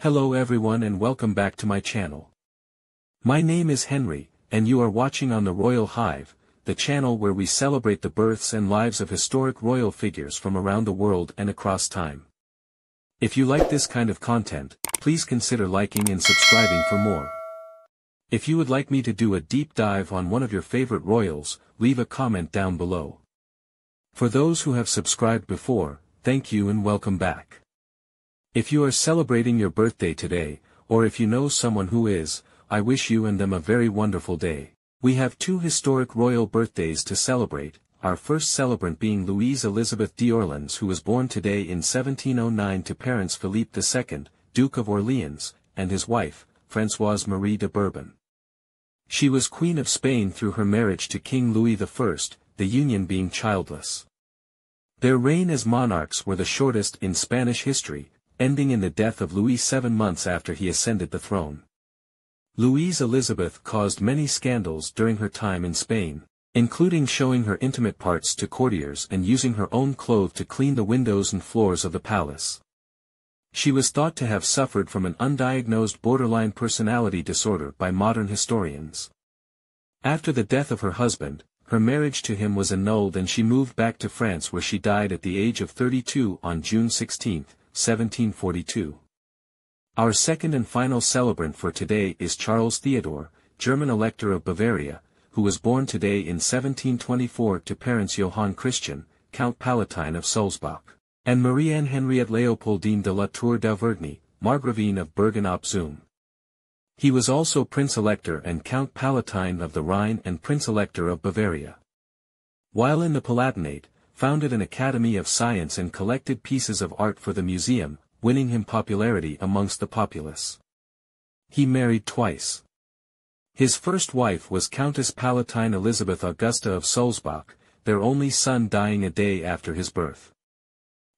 Hello everyone and welcome back to my channel. My name is Henry, and you are watching on the Royal Hive, the channel where we celebrate the births and lives of historic royal figures from around the world and across time. If you like this kind of content, please consider liking and subscribing for more. If you would like me to do a deep dive on one of your favorite royals, leave a comment down below. For those who have subscribed before, thank you and welcome back. If you are celebrating your birthday today, or if you know someone who is, I wish you and them a very wonderful day. We have two historic royal birthdays to celebrate, our first celebrant being Louise Elizabeth d'Orleans who was born today in 1709 to parents Philippe II, Duke of Orleans, and his wife, Françoise Marie de Bourbon. She was Queen of Spain through her marriage to King Louis I, the union being childless. Their reign as monarchs were the shortest in Spanish history, ending in the death of Louis seven months after he ascended the throne. Louise Elizabeth caused many scandals during her time in Spain, including showing her intimate parts to courtiers and using her own clothes to clean the windows and floors of the palace. She was thought to have suffered from an undiagnosed borderline personality disorder by modern historians. After the death of her husband, her marriage to him was annulled and she moved back to France where she died at the age of 32 on June 16, 1742. Our second and final celebrant for today is Charles Theodore, German Elector of Bavaria, who was born today in 1724 to parents Johann Christian, Count Palatine of Sulzbach, and Marie-Anne Henriette Leopoldine de la Tour d'Auvergne, Margravine of Bergen-op-Zoom. He was also Prince-Elector and Count Palatine of the Rhine and Prince-Elector of Bavaria. While in the Palatinate, founded an Academy of Science and collected pieces of art for the museum, winning him popularity amongst the populace. He married twice. His first wife was Countess Palatine Elizabeth Augusta of Sulzbach, their only son dying a day after his birth.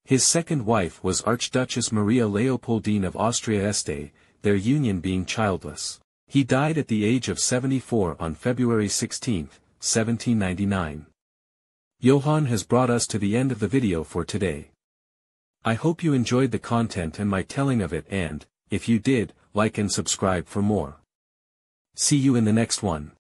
His second wife was Archduchess Maria Leopoldine of Austria-Este, their union being childless. He died at the age of 74 on February 16, 1799. Johann has brought us to the end of the video for today. I hope you enjoyed the content and my telling of it and, if you did, like and subscribe for more. See you in the next one.